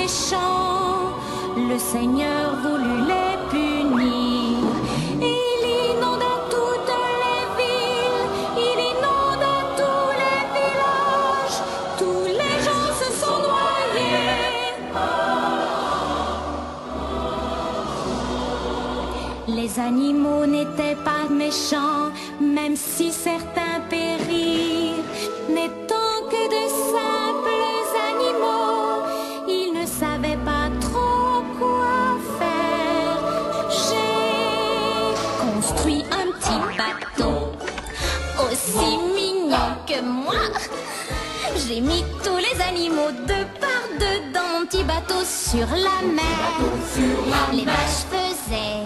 méchants. Le Seigneur voulut les punir. Il inonda toutes les villes, il inonda tous les villages. Tous les gens se sont noyés. Les animaux n'étaient pas méchants, même si certains aussi mignon que moi. J'ai mis tous les animaux de part deux dans mon petit bateau sur la mer. Les vaches faisaient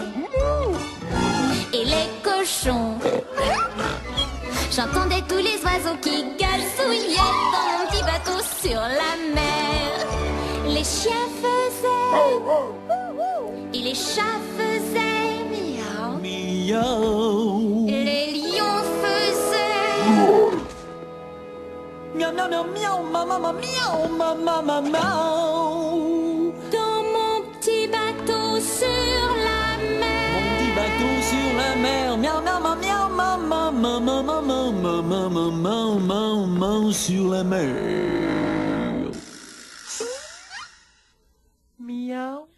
et les cochons. J'entendais tous les oiseaux qui gazouillaient dans mon petit bateau sur la mer. Les chiens faisaient et les chats faisaient miaou. Miaou. Miaou, miaou, miaou, miaou, maman, maman, miaou, maman, maman. Dans mon petit bateau sur la mer. Mon petit bateau sur la mer. Miaou, miaou, miaou, maman, maman, maman, maman, maman, maman, maman, sur la mer. Miaou.